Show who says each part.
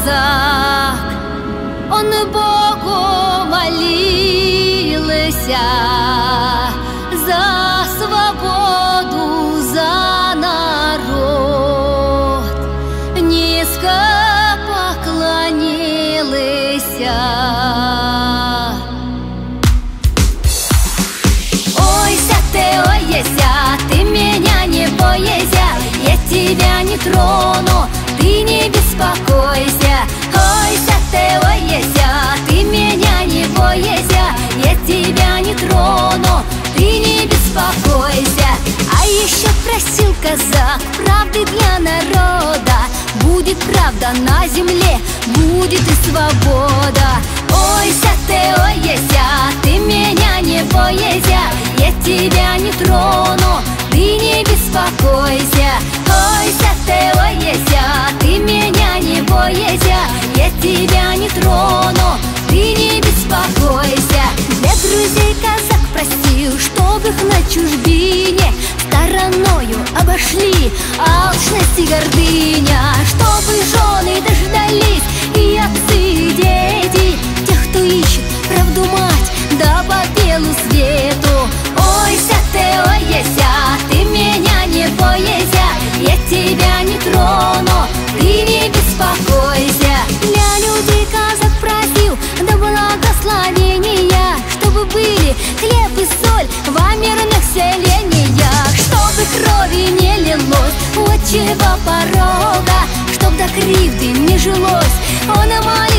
Speaker 1: казак, он Богу молился за свободу, за народ. Низко поклонился. Ойся ты, ойся, ты меня не бойся, я тебя не трону, еще просил казак правды для народа, будет правда на земле, будет и свобода. Ойся ты, ойся, ты меня не бойся, я тебя не трону, ты не беспокойся. Ойся ты, ойся, ты меня не бойся, я тебя не трону, ты не беспокойся. Для друзей казак просил, чтоб их на чужбине стороною обошли. Алчность и гордыня, чтобы жены отчего порога, чтоб до кривды не жилось, он и молился